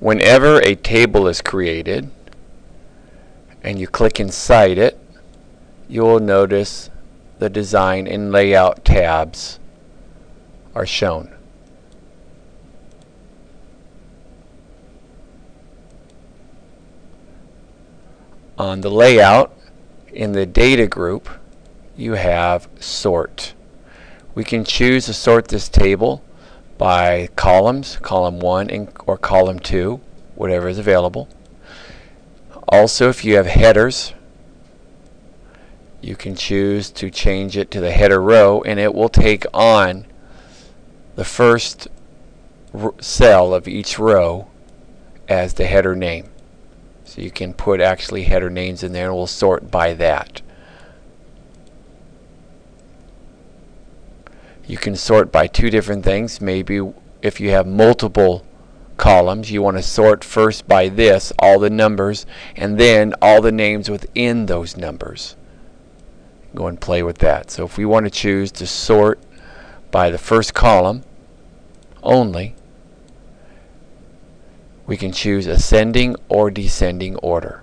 Whenever a table is created and you click inside it, you will notice the design and layout tabs are shown. On the layout, in the data group, you have sort. We can choose to sort this table by columns, column 1 and, or column 2, whatever is available. Also, if you have headers, you can choose to change it to the header row and it will take on the first cell of each row as the header name. So you can put actually header names in there and we'll sort by that. You can sort by two different things. Maybe if you have multiple columns, you want to sort first by this, all the numbers, and then all the names within those numbers. Go and play with that. So if we want to choose to sort by the first column only, we can choose ascending or descending order.